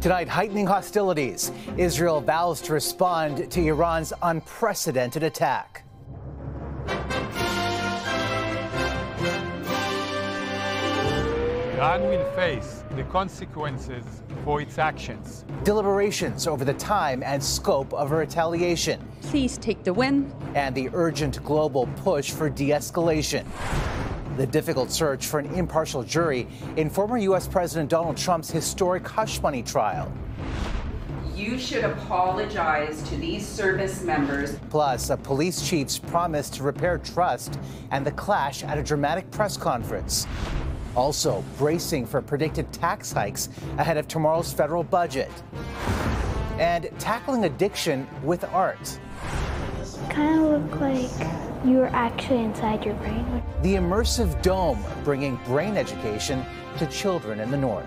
Tonight, heightening hostilities. Israel vows to respond to Iran's unprecedented attack. Iran will face the consequences for its actions. Deliberations over the time and scope of a retaliation. Please take the win. And the urgent global push for de escalation. The difficult search for an impartial jury in former U.S. President Donald Trump's historic hush money trial. You should apologize to these service members. Plus, a police chief's promise to repair trust and the clash at a dramatic press conference. Also, bracing for predicted tax hikes ahead of tomorrow's federal budget. And tackling addiction with art. Kind of look like you were actually inside your brain. The immersive dome bringing brain education to children in the North.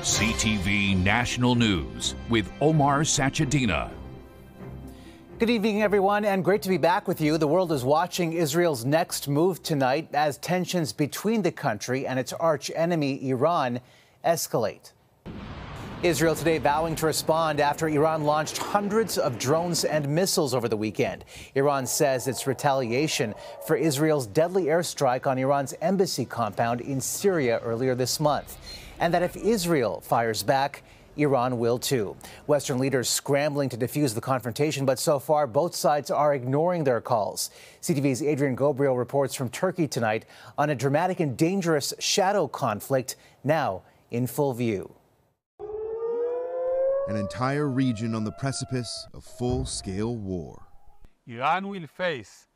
CTV National News with Omar Sachedina. Good evening, everyone, and great to be back with you. The world is watching Israel's next move tonight as tensions between the country and its arch enemy, Iran, escalate. Israel today vowing to respond after Iran launched hundreds of drones and missiles over the weekend. Iran says it's retaliation for Israel's deadly airstrike on Iran's embassy compound in Syria earlier this month and that if Israel fires back, Iran will too. Western leaders scrambling to defuse the confrontation, but so far both sides are ignoring their calls. CTV's Adrian Ghobrial reports from Turkey tonight on a dramatic and dangerous shadow conflict now in full view. An entire region on the precipice of full scale war. Iran will face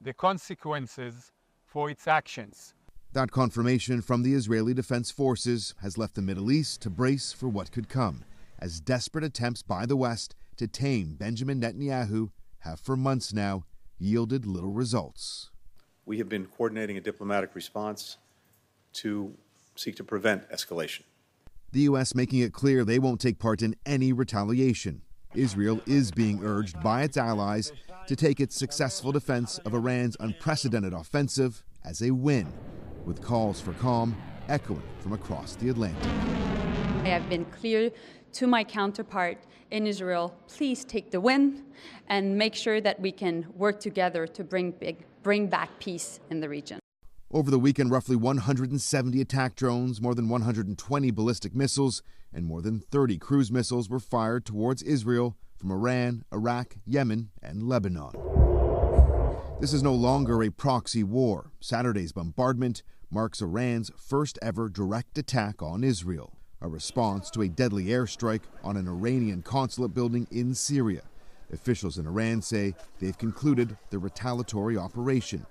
the consequences for its actions. That confirmation from the Israeli Defense Forces has left the Middle East to brace for what could come, as desperate attempts by the West to tame Benjamin Netanyahu have for months now yielded little results. We have been coordinating a diplomatic response to seek to prevent escalation. The U.S. making it clear they won't take part in any retaliation. Israel is being urged by its allies to take its successful defense of Iran's unprecedented offensive as a win with calls for calm echoing from across the Atlantic. I have been clear to my counterpart in Israel please take the win and make sure that we can work together to bring, big, bring back peace in the region. Over the weekend, roughly 170 attack drones, more than 120 ballistic missiles, and more than 30 cruise missiles were fired towards Israel from Iran, Iraq, Yemen, and Lebanon. This is no longer a proxy war. Saturday's bombardment marks Iran's first ever direct attack on Israel, a response to a deadly airstrike on an Iranian consulate building in Syria. Officials in Iran say they've concluded the retaliatory operation.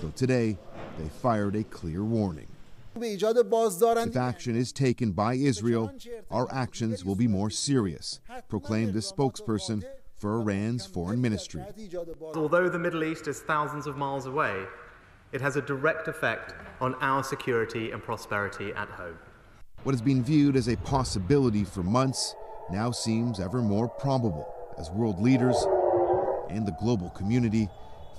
Though today, they fired a clear warning. If action is taken by Israel, our actions will be more serious, proclaimed the spokesperson for Iran's foreign ministry. Although the Middle East is thousands of miles away, it has a direct effect on our security and prosperity at home. What has been viewed as a possibility for months now seems ever more probable as world leaders and the global community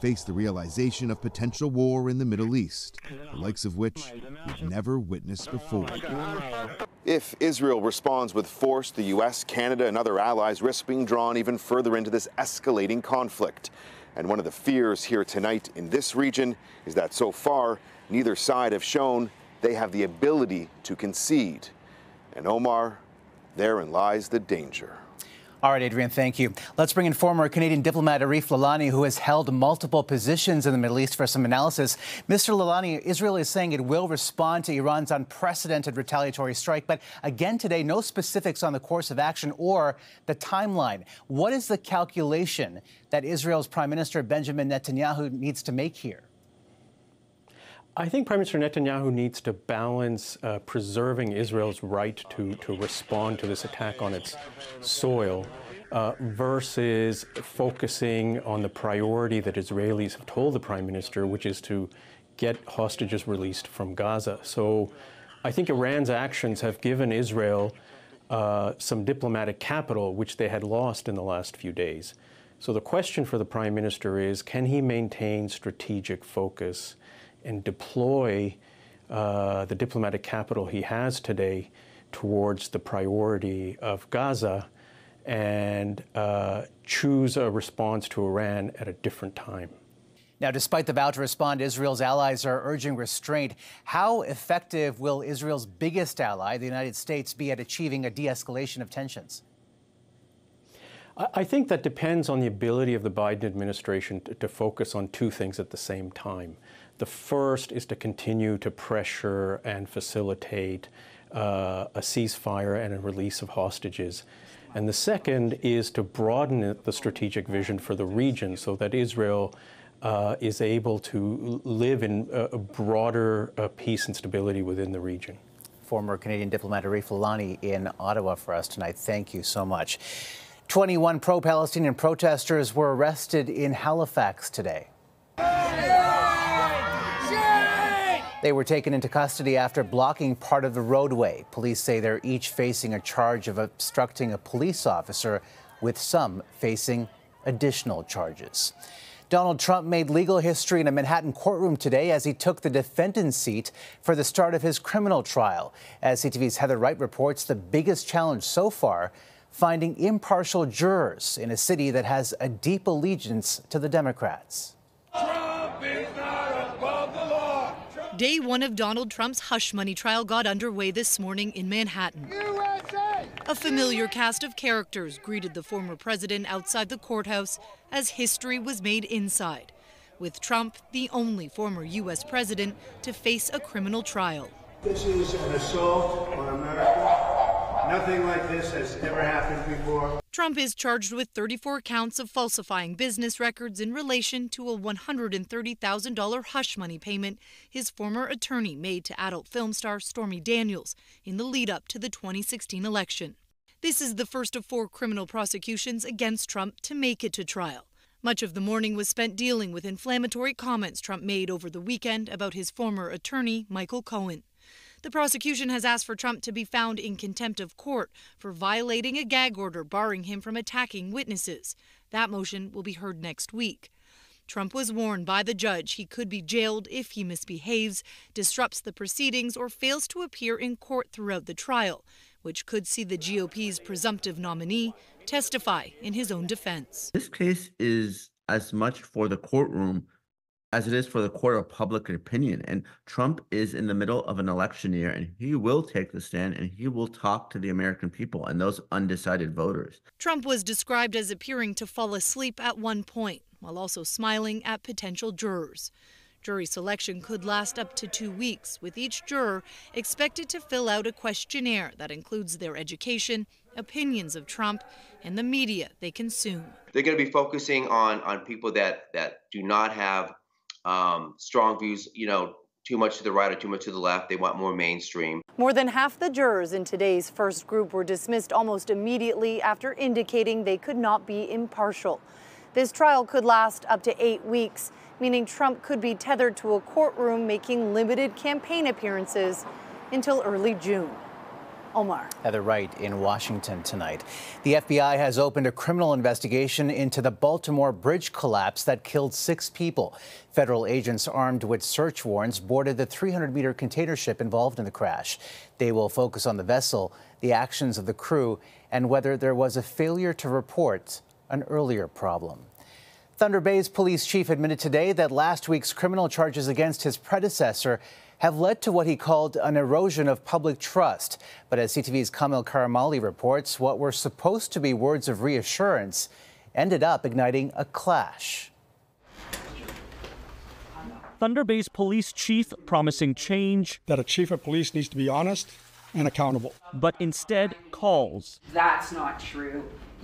face the realization of potential war in the Middle East, the likes of which we've never witnessed before. If Israel responds with force, the U.S., Canada, and other allies risk being drawn even further into this escalating conflict. And one of the fears here tonight in this region is that so far, neither side have shown they have the ability to concede. And Omar, therein lies the danger. All right, Adrian, thank you. Let's bring in former Canadian diplomat Arif Lalani, who has held multiple positions in the Middle East for some analysis. Mr. Lalani, Israel is saying it will respond to Iran's unprecedented retaliatory strike, but again today, no specifics on the course of action or the timeline. What is the calculation that Israel's Prime Minister Benjamin Netanyahu needs to make here? I think Prime Minister Netanyahu needs to balance uh, preserving Israel's right to, to respond to this attack on its soil uh, versus focusing on the priority that Israelis have told the Prime Minister, which is to get hostages released from Gaza. So I think Iran's actions have given Israel uh, some diplomatic capital, which they had lost in the last few days. So the question for the Prime Minister is can he maintain strategic focus and deploy uh, the diplomatic capital he has today towards the priority of Gaza and uh, choose a response to Iran at a different time? Now, despite the vow to respond, Israel's allies are urging restraint. How effective will Israel's biggest ally, the United States, be at achieving a de escalation of tensions? I think that depends on the ability of the Biden administration to, to, focus on two things at the same time. The first is to continue to pressure and facilitate uh, a ceasefire and a release of hostages. And the second is to broaden the strategic vision for the region so that Israel uh, is able to live in a, broader uh, peace and stability within the region. Former Canadian diplomat Arif Lalani in Ottawa for us tonight. Thank you so much. 21 pro Palestinian protesters were arrested in Halifax today. They were taken into custody after blocking part of the roadway. Police say they're each facing a charge of obstructing a police officer, with some facing additional charges. Donald Trump made legal history in a Manhattan courtroom today as he took the defendant's seat for the start of his criminal trial. As CTV's Heather Wright reports, the biggest challenge so far finding impartial jurors in a city that has a deep allegiance to the Democrats. Day one of Donald Trump's hush money trial got underway this morning in Manhattan. A familiar cast of characters greeted the former president outside the courthouse as history was made inside, with Trump the only former U.S. president to face a criminal trial. This is an assault on America. Nothing like this has ever happened before. Trump is charged with 34 counts of falsifying business records in relation to a $130,000 hush money payment his former attorney made to adult film star Stormy Daniels in the lead up to the 2016 election. This is the first of four criminal prosecutions against Trump to make it to trial. Much of the morning was spent dealing with inflammatory comments Trump made over the weekend about his former attorney, Michael Cohen. The prosecution has asked for Trump to be found in contempt of court for violating a gag order barring him from attacking witnesses. That motion will be heard next week. Trump was warned by the judge he could be jailed if he misbehaves, disrupts the proceedings, or fails to appear in court throughout the trial, which could see the GOP's presumptive nominee testify in his own defense. This case is as much for the courtroom as it is for the court of public opinion. And Trump is in the middle of an election year, and he will take the stand and he will talk to the American people and those undecided voters. Trump was described as appearing to fall asleep at one point, while also smiling at potential jurors. Jury selection could last up to two weeks, with each juror expected to fill out a questionnaire that includes their education, opinions of Trump, and the media they consume. They're going to be focusing on, on people that, that do not have um, strong views, you know, too much to the right or too much to the left. They want more mainstream. More than half the jurors in today's first group were dismissed almost immediately after indicating they could not be impartial. This trial could last up to eight weeks, meaning Trump could be tethered to a courtroom making limited campaign appearances until early June. Omar. Heather Wright in Washington tonight. The FBI has opened a criminal investigation into the Baltimore bridge collapse that killed six people. Federal agents armed with search warrants boarded the 300 meter container ship involved in the crash. They will focus on the vessel, the actions of the crew, and whether there was a failure to report an earlier problem. Thunder Bay's police chief admitted today that last week's criminal charges against his predecessor have led to what he called an erosion of public trust. But as CTV's Kamil Karamali reports, what were supposed to be words of reassurance ended up igniting a clash. Thunder Bay's police chief promising change. That a chief of police needs to be honest and accountable. But instead calls. That's not true.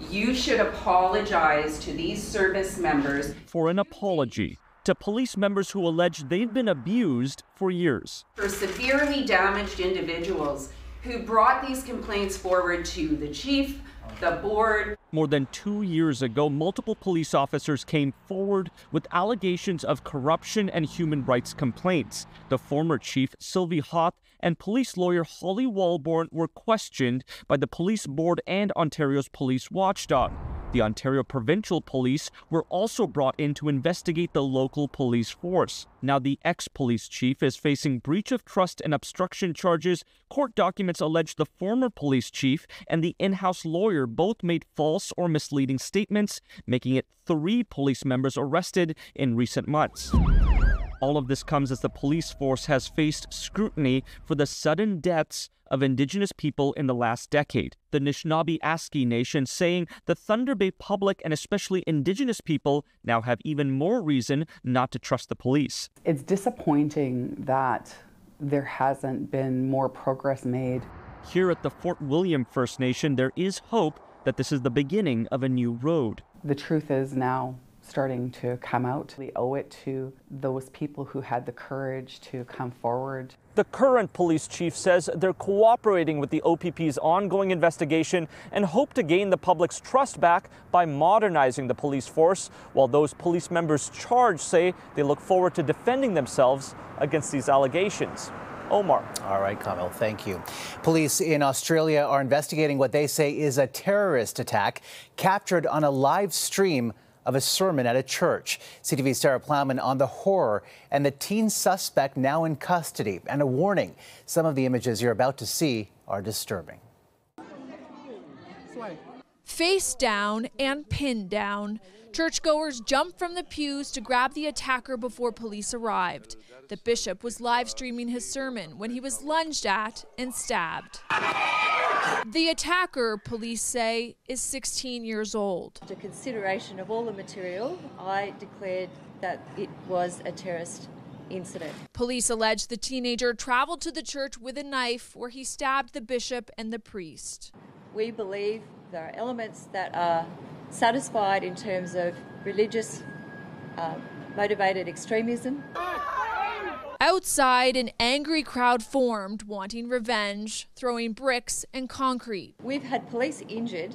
You should apologize to these service members. For an apology to police members who allege they've been abused for years. For severely damaged individuals who brought these complaints forward to the chief, the board. More than two years ago, multiple police officers came forward with allegations of corruption and human rights complaints. The former chief, Sylvie Hauth, and police lawyer Holly Walbourne were questioned by the police board and Ontario's police watchdog. The Ontario Provincial Police were also brought in to investigate the local police force. Now, the ex police chief is facing breach of trust and obstruction charges. Court documents allege the former police chief and the in house lawyer both made false or misleading statements, making it three police members arrested in recent months. All of this comes as the police force has faced scrutiny for the sudden deaths of Indigenous people in the last decade. The Nishnawbe Aski Nation saying the Thunder Bay public and especially Indigenous people now have even more reason not to trust the police. It's disappointing that there hasn't been more progress made. Here at the Fort William First Nation, there is hope that this is the beginning of a new road. The truth is now starting to come out. We owe it to those people who had the courage to come forward. The current police chief says they're cooperating with the OPP's ongoing investigation and hope to gain the public's trust back by modernizing the police force, while those police members charged say they look forward to defending themselves against these allegations. Omar. All right, Kamil, thank you. Police in Australia are investigating what they say is a terrorist attack captured on a live stream of a sermon at a church. CTV's Sarah Plowman on the horror and the teen suspect now in custody. And a warning some of the images you're about to see are disturbing. Face down and pinned down, churchgoers jumped from the pews to grab the attacker before police arrived. The bishop was live streaming his sermon when he was lunged at and stabbed. The attacker, police say, is 16 years old. After consideration of all the material, I declared that it was a terrorist incident. Police allege the teenager traveled to the church with a knife where he stabbed the bishop and the priest. We believe there are elements that are satisfied in terms of religious uh, motivated extremism. Outside, an angry crowd formed, wanting revenge, throwing bricks and concrete. We've had police injured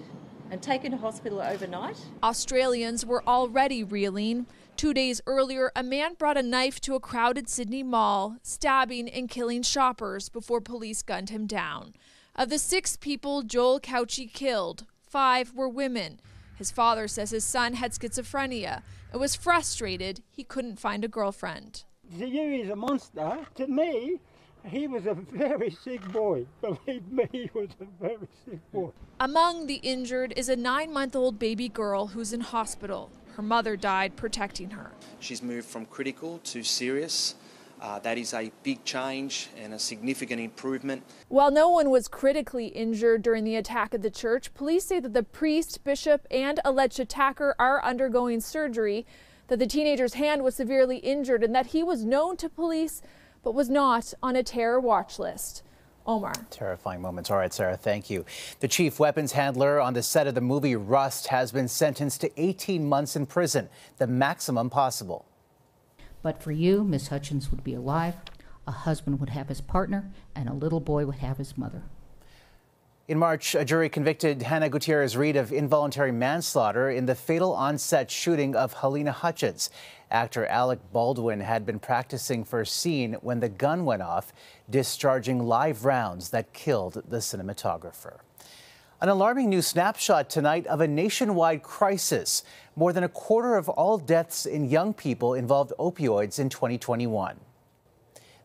and taken to hospital overnight. Australians were already reeling. Two days earlier, a man brought a knife to a crowded Sydney mall, stabbing and killing shoppers before police gunned him down. Of the six people Joel Cauchi killed, five were women. His father says his son had schizophrenia and was frustrated he couldn't find a girlfriend you is a monster. To me, he was a very sick boy. Believe me, he was a very sick boy. Among the injured is a nine month old baby girl who's in hospital. Her mother died protecting her. She's moved from critical to serious. Uh, that is a big change and a significant improvement. While no one was critically injured during the attack at the church, police say that the priest, bishop, and alleged attacker are undergoing surgery that the teenager's hand was severely injured and that he was known to police but was not on a terror watch list. Omar. Terrifying moments. All right, Sarah, thank you. The chief weapons handler on the set of the movie Rust has been sentenced to 18 months in prison, the maximum possible. But for you, Miss Hutchins would be alive, a husband would have his partner, and a little boy would have his mother. In March, a jury convicted Hannah Gutierrez Reed of involuntary manslaughter in the fatal on-set shooting of Halyna Hutchins. Actor Alec Baldwin had been practicing for a scene when the gun went off, discharging live rounds that killed the cinematographer. An alarming new snapshot tonight of a nationwide crisis. More than a quarter of all deaths in young people involved opioids in 2021.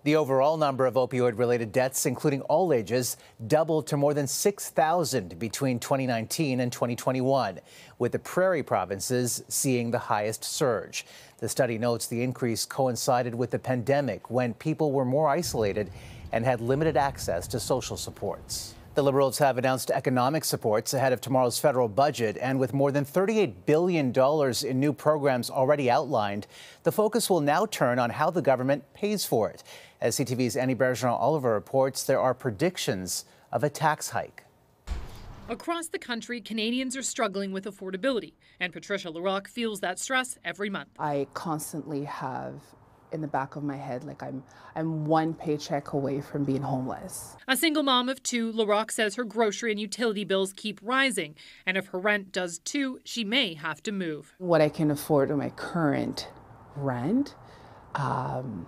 The overall number of opioid related deaths, including all ages, doubled to more than 6,000 between 2019 and 2021, with the prairie provinces seeing the highest surge. The study notes the increase coincided with the pandemic when people were more isolated and had limited access to social supports. The Liberals have announced economic supports ahead of tomorrow's federal budget, and with more than $38 billion in new programs already outlined, the focus will now turn on how the government pays for it. As CTV's Annie Bergeron Oliver reports, there are predictions of a tax hike. Across the country, Canadians are struggling with affordability, and Patricia Larocque feels that stress every month. I constantly have in the back of my head like I'm I'm one paycheck away from being homeless. A single mom of two, Larocque says her grocery and utility bills keep rising, and if her rent does too, she may have to move. What I can afford with my current rent, um,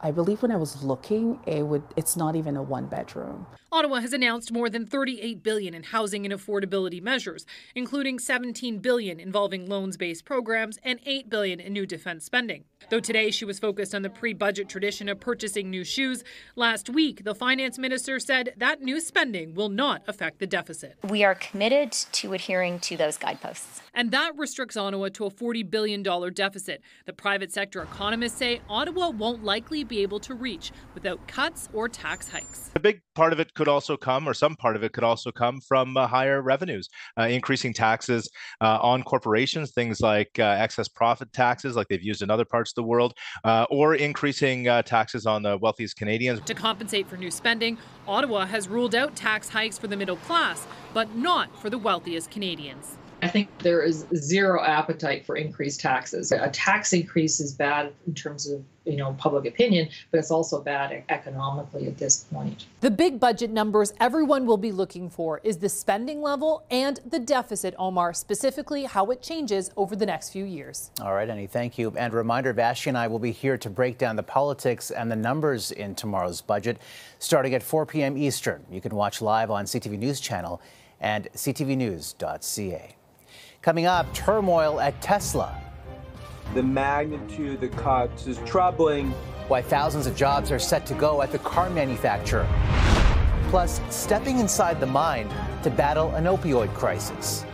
I believe when I was looking, it would it's not even a one bedroom. Ottawa has announced more than 38 billion in housing and affordability measures, including 17 billion involving loans-based programs and 8 billion in new defense spending. Though today she was focused on the pre-budget tradition of purchasing new shoes, last week the finance minister said that new spending will not affect the deficit. We are committed to adhering to those guideposts. And that restricts Ottawa to a $40 billion deficit. The private sector economists say Ottawa won't likely be able to reach without cuts or tax hikes. A big part of it could also come, or some part of it could also come from uh, higher revenues, uh, increasing taxes uh, on corporations, things like uh, excess profit taxes, like they've used in other parts of the world, uh, or increasing uh, taxes on the wealthiest Canadians. To compensate for new spending, Ottawa has ruled out tax hikes for the middle class, but not for the wealthiest Canadians. I think there is zero appetite for increased taxes. A tax increase is bad in terms of you know public opinion, but it's also bad economically at this point. The big budget numbers everyone will be looking for is the spending level and the deficit, Omar, specifically how it changes over the next few years. All right, Annie, thank you. And a reminder, Vassy and I will be here to break down the politics and the numbers in tomorrow's budget, starting at 4 p.m. Eastern. You can watch live on CTV News Channel and ctvnews.ca. Coming up, turmoil at Tesla. The magnitude of the cuts is troubling. Why thousands of jobs are set to go at the car manufacturer. Plus, stepping inside the mind to battle an opioid crisis.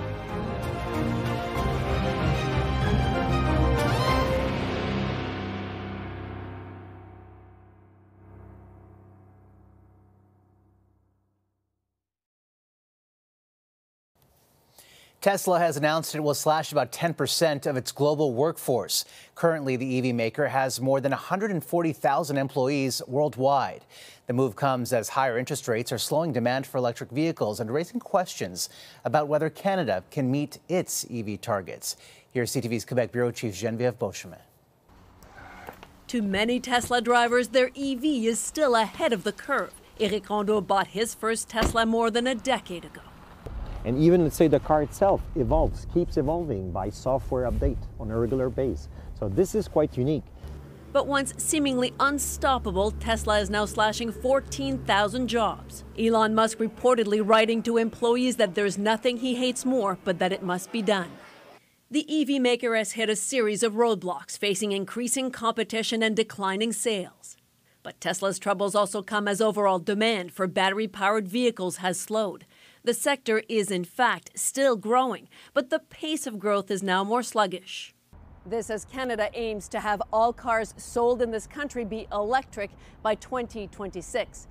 Tesla has announced it will slash about 10% of its global workforce. Currently, the EV maker has more than 140,000 employees worldwide. The move comes as higher interest rates are slowing demand for electric vehicles and raising questions about whether Canada can meet its EV targets. Here's CTV's Quebec Bureau Chief Geneviève Beauchemin. To many Tesla drivers, their EV is still ahead of the curve. Eric Rondeau bought his first Tesla more than a decade ago. And even let's say the car itself evolves, keeps evolving by software update on a regular base. So this is quite unique. But once seemingly unstoppable, Tesla is now slashing 14,000 jobs. Elon Musk reportedly writing to employees that there's nothing he hates more, but that it must be done. The EV maker has hit a series of roadblocks, facing increasing competition and declining sales. But Tesla's troubles also come as overall demand for battery powered vehicles has slowed. The sector is, in fact, still growing, but the pace of growth is now more sluggish. This as Canada aims to have all cars sold in this country be electric by 2026.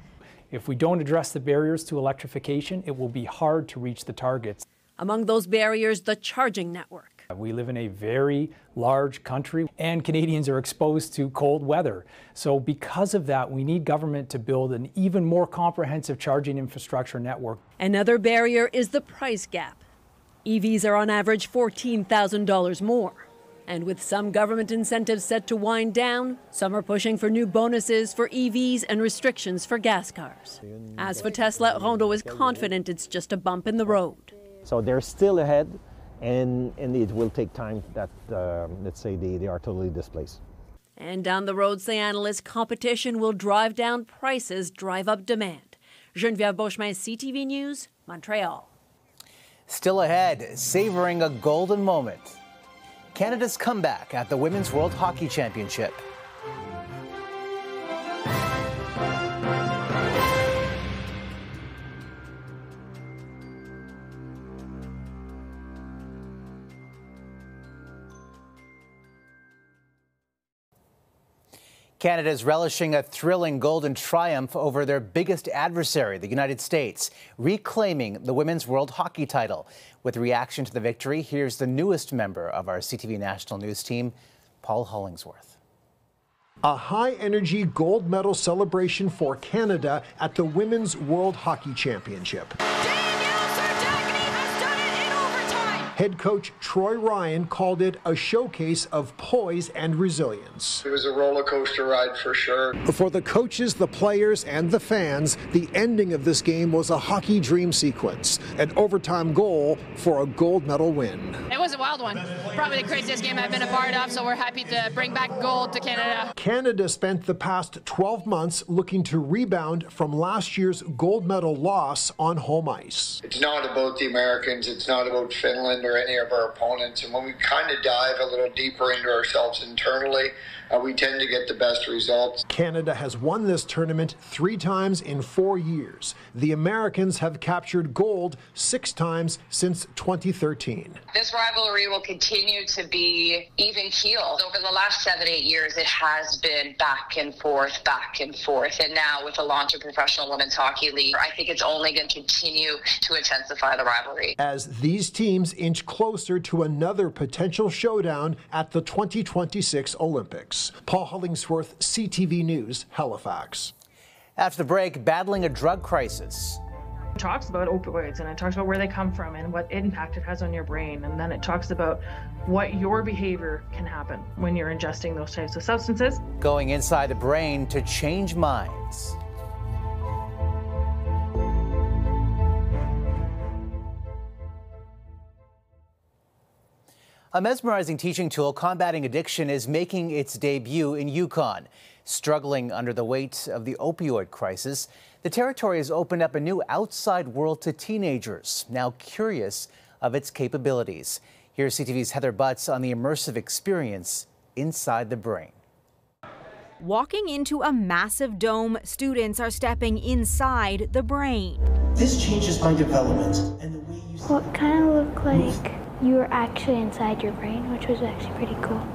If we don't address the barriers to electrification, it will be hard to reach the targets. Among those barriers, the charging network. We live in a very large country and Canadians are exposed to cold weather. So because of that, we need government to build an even more comprehensive charging infrastructure network. Another barrier is the price gap. EVs are on average $14,000 more. And with some government incentives set to wind down, some are pushing for new bonuses for EVs and restrictions for gas cars. As for Tesla, Rondeau is confident it's just a bump in the road. So they're still ahead and, and it will take time that, uh, let's say, they, they are totally displaced. And down the road, say analysts, competition will drive down prices, drive up demand. Geneviève Beauchemin, CTV News, Montreal. Still ahead, savoring a golden moment. Canada's comeback at the Women's World Hockey Championship. Canada is relishing a thrilling golden triumph over their biggest adversary, the United States, reclaiming the Women's World Hockey title. With reaction to the victory, here's the newest member of our CTV National News team, Paul Hollingsworth. A high energy gold medal celebration for Canada at the Women's World Hockey Championship. Head coach Troy Ryan called it a showcase of poise and resilience. It was a roller coaster ride for sure. For the coaches, the players, and the fans, the ending of this game was a hockey dream sequence, an overtime goal for a gold medal win. It was was a wild one. Probably the craziest game I've been a part of, so we're happy to bring back gold to Canada. Canada spent the past 12 months looking to rebound from last year's gold medal loss on home ice. It's not about the Americans, it's not about Finland or any of our opponents. And when we kind of dive a little deeper into ourselves internally, uh, we tend to get the best results. Canada has won this tournament three times in four years. The Americans have captured gold six times since 2013. This rivalry will continue to be even keeled. Over the last seven, eight years, it has been back and forth, back and forth. And now, with the launch of Professional Women's Hockey League, I think it's only going to continue to intensify the rivalry. As these teams inch closer to another potential showdown at the 2026 Olympics. Paul Hollingsworth, CTV News, Halifax. After the break, battling a drug crisis. It talks about opioids and it talks about where they come from and what impact it has on your brain. And then it talks about what your behavior can happen when you're ingesting those types of substances. Going inside the brain to change minds. A mesmerizing teaching tool combating addiction is making its debut in Yukon. Struggling under the weight of the opioid crisis, the territory has opened up a new outside world to teenagers, now curious of its capabilities. Here's CTV's Heather Butts on the immersive experience inside the brain. Walking into a massive dome, students are stepping inside the brain. This changes my development and the way you. What kind of look like you were actually inside your brain, which was actually pretty cool.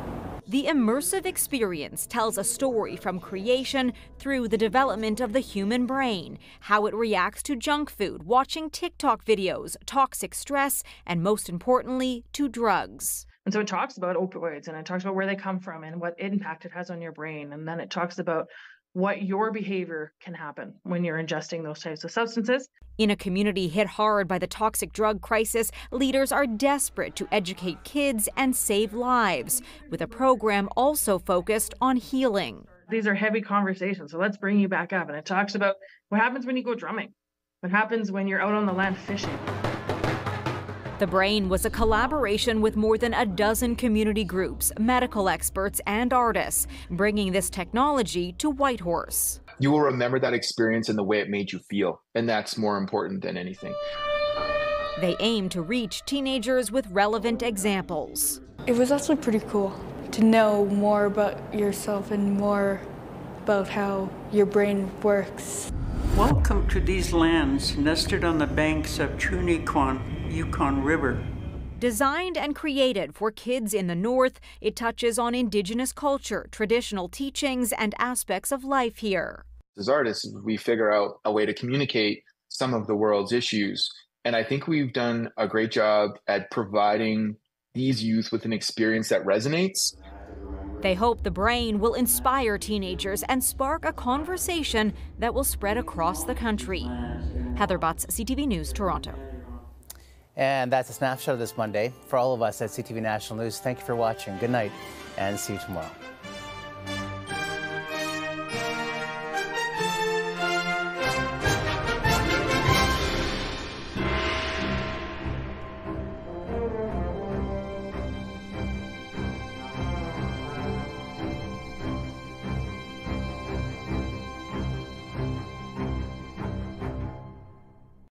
The immersive experience tells a story from creation through the development of the human brain, how it reacts to junk food, watching TikTok videos, toxic stress, and most importantly, to drugs. And so it talks about opioids and it talks about where they come from and what impact it has on your brain. And then it talks about what your behavior can happen when you're ingesting those types of substances. In a community hit hard by the toxic drug crisis, leaders are desperate to educate kids and save lives, with a program also focused on healing. These are heavy conversations, so let's bring you back up. And it talks about what happens when you go drumming, what happens when you're out on the land fishing. The Brain was a collaboration with more than a dozen community groups, medical experts, and artists, bringing this technology to Whitehorse. You will remember that experience and the way it made you feel, and that's more important than anything. They aim to reach teenagers with relevant examples. It was actually pretty cool to know more about yourself and more about how your brain works. Welcome to these lands nested on the banks of Chuniquan, Yukon River. Designed and created for kids in the North, it touches on Indigenous culture, traditional teachings, and aspects of life here. As artists, we figure out a way to communicate some of the world's issues. And I think we've done a great job at providing these youth with an experience that resonates. They hope the brain will inspire teenagers and spark a conversation that will spread across the country. Heather Butts, CTV News, Toronto. And that's a snapshot of this Monday. For all of us at CTV National News, thank you for watching. Good night and see you tomorrow.